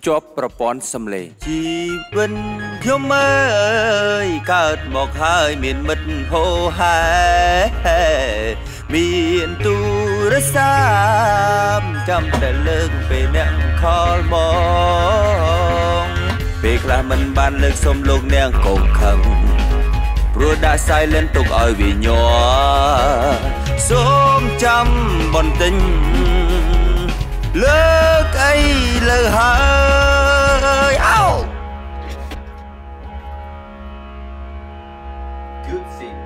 ភ្ជាប់ប្រព័ន្ធសំឡេងជីវិតខ្ញុំអើយកើតមកហើយមានមិត្តហោហែមានទូរស័ព្ទចាំតែលើកពេលអ្នកខលមកពេលខ្លះមិនបានលើកសុំលោកអ្នកកុំខឹងព្រោះដាក់ silent ទុកឲ្យវាញ័រសូមចាំបន្តិច លើកអីលើហើយអោ Good scene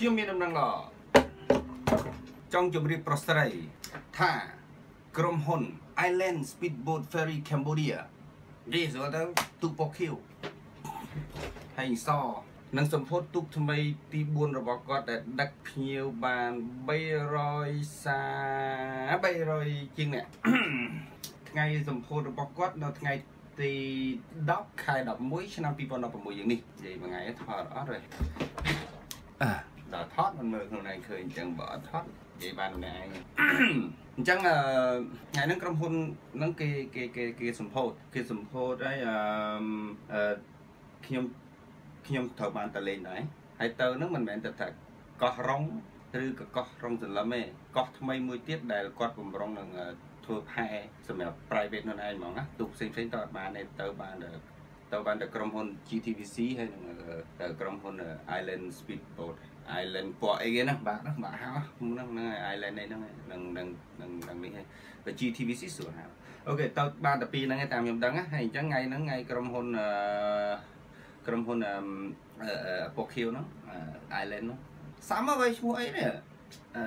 ខ្ញុំមានដំណឹងល្អចង់ជម្រាបប្រុសស្រីថាក្រុមហ៊ុន Island Speedboat Ferry Cambodia និយាយស្រួលទៅទូកពកខៀវហើយសនឹងសម្ពោធទូកថ្មីទី4របស់គាត់ដែលដឹកភ្ញៀវបាន300សា300ជាងអ្នកថ្ងៃសម្ពោធរបស់គាត់នៅថ្ងៃទី10ខែ11ឆ្នាំ2016យ៉ាងនេះនិយាយមួយថ្ងៃថតអត់ទេអឺ ដល់ថតមិនមើលខ្លួនឯងឃើញអញ្ចឹងបើអត់ថតនិយាយបានម្នាក់ឯងអញ្ចឹងអឺថ្ងៃហ្នឹងក្រុមហ៊ុនហ្នឹងគេគេគេគេសម្ពោធគេសម្ពោធហើយអឺខ្ញុំខ្ញុំត្រូវបានទៅលេងដែរហើយទៅហ្នឹងមិនមែនទៅថាកោះរងឬក៏កោះរងសន្លឹមទេកោះថ្មីមួយទៀតដែលគាត់បំរុងនឹងធ្វើផែសម្រាប់ private ខ្លួនឯងហ្មងណាទូផ្សេងផ្សេងទៅអត់បានទេទៅបាន ទៅបានតែក្រុមហ៊ុន GTVC ហើយនឹងក្រុមហ៊ុន Island Speedboat island ពណ៌អីគេណាបាទហ្នឹងបាទហៅហ្នឹងហ្នឹង island នេះហ្នឹងនឹងនឹងនឹងនឹងនេះហើយ GTVC ស្រួលហៅអូខេទៅបានតែពីរហ្នឹងតាមខ្ញុំដឹងហើយអញ្ចឹងថ្ងៃហ្នឹងថ្ងៃក្រុមហ៊ុនអឺក្រុមហ៊ុនអឺពកខៀវហ្នឹង island ហ្នឹងសាមអ្វីឈ្មោះអីនេះអឺ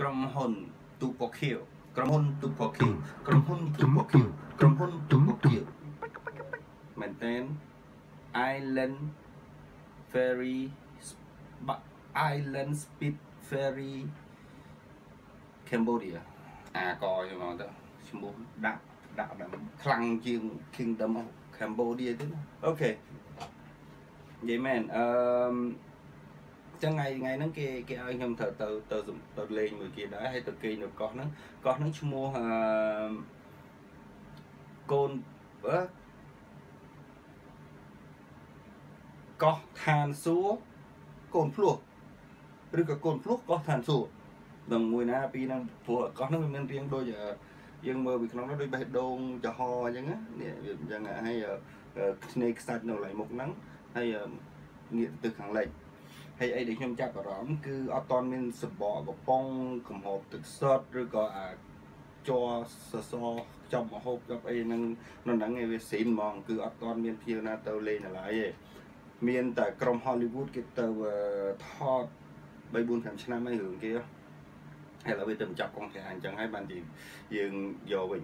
ក្រុមហ៊ុនទូពកខៀវក្រុមហ៊ុនទូពកខៀវក្រុមហ៊ុនទូពកខៀវក្រុមហ៊ុនទូពកខៀវ មែនតើ island ferry Island Speed Ferry Cambodia អាកខ្ញុំមកទៅឈ្មោះដាក់ដាក់ដល់ខ្លាំងជាង Kingdom of Cambodia ទៀតអូខេនិយាយមែនអឺចឹងថ្ងៃថ្ងៃហ្នឹងគេគេឲ្យខ្ញុំត្រូវទៅទៅទៅលេងមួយគេដែរហើយទៅគេងនៅកោះហ្នឹងកោះហ្នឹងឈ្មោះអឺកូនអឺ កោះឋានសួរកូនភ្លោះឬក៏កូនភ្លោះកោះឋានសួគ៌នឹងមួយណាពីរហ្នឹងព្រោះកោះហ្នឹងវាមានរៀងដូចយើងមើលពីក្នុងនោះដូចបេះដូងចំហអញ្ចឹងណានេះវាអញ្ចឹងហើយឆ្នេរខ្សាច់នៅកន្លែងមុខហ្នឹងហើយងាកទៅខាងលិចហើយអីដែលខ្ញុំចាប់អារម្មណ៍គឺអត់តមានសបកកំប៉ុងកំហូបទឹកសុទ្ធឬក៏អាចរសសរចំមហូបចំអីហ្នឹងនៅហ្នឹងឯងវាស៊ីនហ្មងគឺអត់តមានភៀវណាទៅលេងនៅឡើយទេ មានតែក្រុម Hollywood គេទៅថត3 4 5ឆ្នាំហើយរឿងគេហើយឥឡូវវាទៅចាប់កងធាអញ្ចឹងហើយបានយើងយកវិញ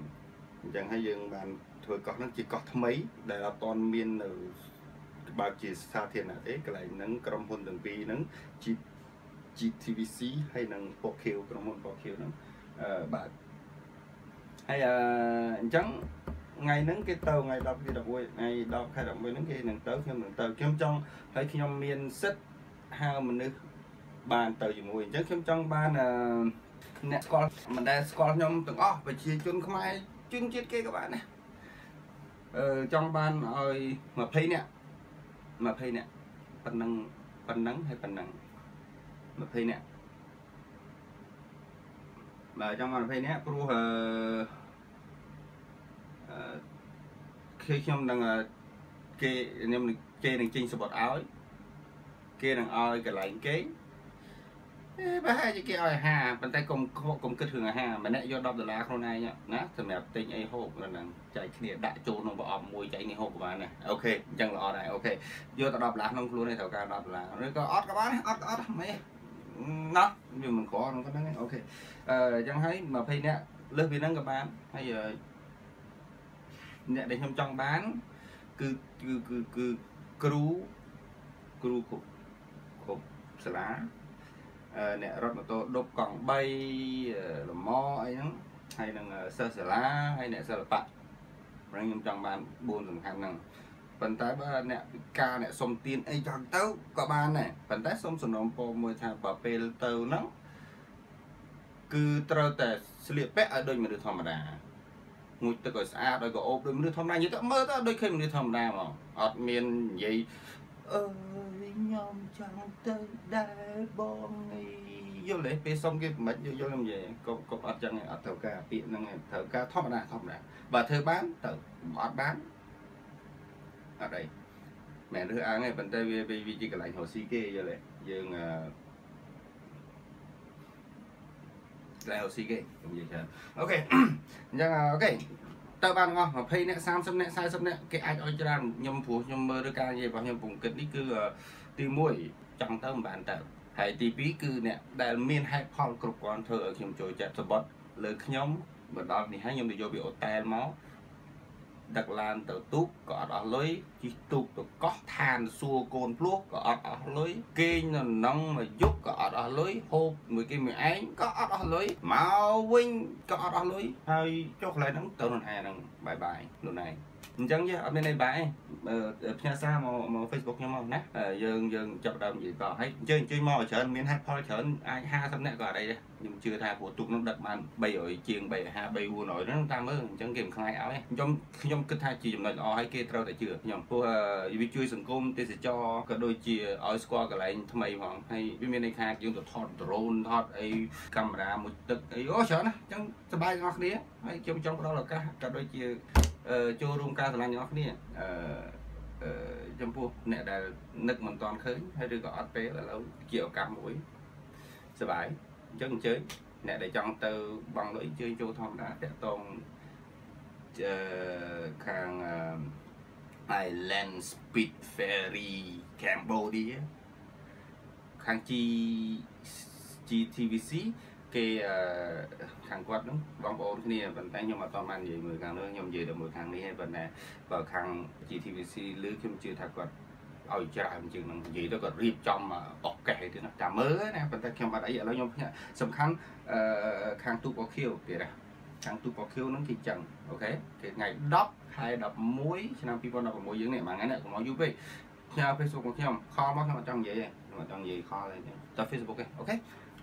អញ្ចឹងហើយយើងបានធ្វើកោះហ្នឹងជាកោះថ្មី ដែលអត់ទាន់មាននៅបើកជាសាធារណៈទេកន្លែងហ្នឹងក្រុមហ៊ុនទាំងពីរហ្នឹង GTVC ហើយនិង Pokio ក្រុមហ៊ុន Pokio ហ្នឹងអឺបាទហើយអញ្ចឹង ថ្ងៃហ្នឹងគេទៅថ្ងៃ10ទី11ថ្ងៃ10ខែ11ហ្នឹងគេនឹងទៅខ្ញុំនឹងទៅខ្ញុំចង់ហើយខ្ញុំមានសិទ្ធិហៅមនុស្សបានទៅជាមួយអញ្ចឹងខ្ញុំចង់បានអ្នកស្គាល់មិនដែលស្គាល់ខ្ញុំទាំងអស់ប្រជាជនខ្មែរជនជាតិគេក៏បានដែរអឺចង់បានឲ្យ20នាក់20នាក់ប៉ុណ្ណឹងប៉ុណ្ណឹងហើយប៉ុណ្ណឹង20នាក់បាទចង់បាន20នាក់ព្រោះអឺអឺ គេខ្ញុំនឹងគេខ្ញុំគេនឹងចេញសបត់ឲ្យគេនឹងឲ្យកន្លែងគេប្រហែលជាគេឲ្យអាហារប៉ុន្តែកុំកុំគិតរឿងអាហារម្នាក់យក10ដុល្លារខ្លួនឯងណាសម្រាប់ទិញអីហូបហ្នឹងចែកគ្នាដាក់ចូលក្នុងប្រអប់មួយចែកនេះហូបក៏បានដែរអូខេអញ្ចឹងល្អដែរអូខេយកទៅ10ដុល្លារក្នុងខ្លួននេះត្រូវការ10ដុល្លារឬក៏អត់ក៏បានអត់អត់មិនណោះវាមិនក្រហ្នឹងហ្នឹងអូខេអឺអញ្ចឹងហើយ20នាក់លើសពីហ្នឹងក៏បានហើយ អ្នកដែលខ្ញុំចង់បានគឺគឺគឺគឺគ្រូគ្រូគ្រប់គ្រប់សាលាអឺអ្នករត់ម៉ូតូដប់កង់3លម៉អីហ្នឹងហើយនឹងសិស្សសាលាហើយអ្នកសិល្បៈព្រោះខ្ញុំចង់បាន4សំខាន់ហ្នឹងប៉ុន្តែបើអ្នកពិការអ្នកសុំទានអីចង់ទៅក៏បានដែរប៉ុន្តែសុំសំណូមពរមួយថាបើពេលទៅហ្នឹងគឺត្រូវតែស្លៀកពាក់ឲ្យដូចមនុស្សធម្មតា ងូតទឹកឲ្យស្អាតឲ្យក៏អូបដូចមនុស្សធម្មតានិយាយទៅមើលទៅដូចឃើញមនុស្សធម្មតាហ្មងអត់មាននិយាយអើយខ្ញុំចង់ទៅដែរបងអីយល់ទេពេលសុំគេមិនយល់យល់ខ្ញុំនិយាយកុំកុំអត់ចឹងអត់ត្រូវការពាក្យហ្នឹងត្រូវការធម្មតាធម្មតាបើធ្វើបានទៅអត់បានអត់អីមែនឬអាងទេប៉ុន្តែវាវាជាកន្លែងរស់ស៊ីគេយល់ទេយើងអឺ កន្លែងរស់ស៊ីគេខ្ញុំនិយាយច្រើនអូខេអញ្ចឹងអូខេទៅបានងោះ20នាក់30នាក់40នាក់គេអាចឲ្យច្រើនខ្ញុំព្រោះខ្ញុំមើលឬការនិយាយរបស់ខ្ញុំពងគិតនេះគឺទី1ចង់ទៅមិនបានទៅហើយទី2គឺអ្នកដែលមានហេតុផលគ្រប់គ្រាន់ធ្វើឲ្យខ្ញុំចូលចិត្តសបត់លើខ្ញុំមកដល់នេះហើយខ្ញុំទៅយកពីអូតែលមក ដឹកឡានទៅទូកក៏អត់អស់លុយជិះទូកទៅកោះឋានសួរកូនភ្លោះក៏អត់អស់លុយគេងនៅនឹងមួយយប់ក៏អត់អស់លុយហូបមួយគេមួយឯងក៏អត់អស់លុយមកវិញក៏អត់អស់លុយហើយចុះកន្លែងហ្នឹងទៅនរណាហ្នឹងបាយបាយខ្លួនឯង អញ្ចឹងយើងអត់មានអីបាយផ្ញើសារមកមក Facebook ខ្ញុំមកណាយើងយើងចាប់ដើមនិយាយតហើយអញ្ជើញអញ្ជើញមកច្រើនមានហេតុផលច្រើនអាច50នាក់ក៏អត់អីដែរខ្ញុំជឿថាព្រោះទុកនោះដឹកបាន300ជាង350 300ហ្នឹងតាមមើលអញ្ចឹងគេមិនខ្លាចឲ្យខ្ញុំខ្ញុំគិតថាជាចំណុចល្អហើយគេត្រូវតែជឿខ្ញុំព្រោះវាជួយសង្គមទេសចរក៏ដូចជាឲ្យស្គាល់កន្លែងថ្មីផងហើយវាមានន័យថាយើងទៅថតដ្រូនថតអីកាមេរ៉ាមួយទឹកអីអូច្រើនណាស់អញ្ចឹងសប្បាយទាំងអស់គ្នាហើយខ្ញុំចង់ផ្ដល់ឱកាសក៏ដូចជា ចូលរួមការឆ្លាញ់ទាំងអស់គ្នាអឺចំពោះអ្នកដែលនឹកមិនតាន់ឃើញហើយឬក៏អត់ពេលឥឡូវជាឱកាសមួយសប្បាយអញ្ចឹងអញ្ជើញអ្នកដែលចង់ទៅបង់លុយអញ្ជើញចូលធម្មតាតាក់តងអឺខាង Island Speed Ferry Cambodia ខាង G GTVC គេខាងគាត់ហ្នឹងបងប្អូនគ្នាប៉ុន្តែខ្ញុំអត់តបាននិយាយមួយខាងនោះខ្ញុំនិយាយតែមួយខាងនេះឯងប៉ុន្តែបើខាង GTVC លើខ្ញុំជឿថាគាត់ឲ្យច្រើនជាងនឹងនិយាយទៅគាត់រៀបចំអកកេះទៀតណាតាមមើលណាប៉ុន្តែខ្ញុំអត់អីឥឡូវខ្ញុំសំខាន់ខាងទូកខៀវទៀតណាខាងទូកខៀវហ្នឹងគេចឹងអូខេគេថ្ងៃ10ខែ11ឆ្នាំ2016យើងនេះមួយថ្ងៃនេះកុំឲ្យយូរពេកខ្ញុំ Facebook របស់ខ្ញុំខលមកខ្ញុំអត់ចង់និយាយទេខ្ញុំអត់ចង់និយាយខលទេតែ Facebook ទេអូខេ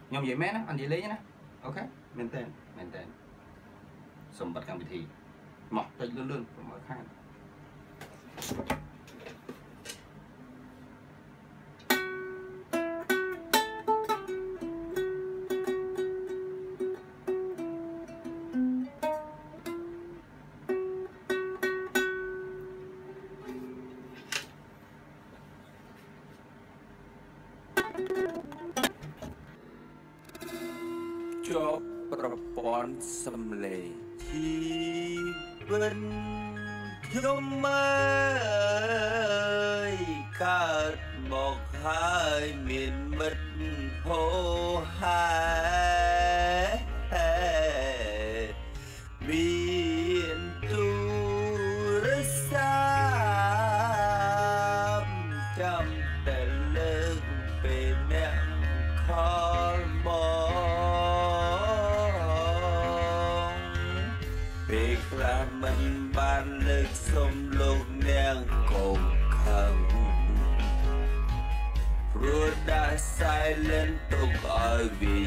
ខ្ញុំនិយាយមែនណាអត់និយាយលេងណាអូខេមែនតើមែនតើសម្បត្តិកម្មវិធីមកតិចលឿនលឿនកុំឲ្យខាតជា សំឡេងជីវិតខ្ញុំមើលកើតមកហើយមានមិត្តហោហា ដាក់ silent ទុកឲ្យវា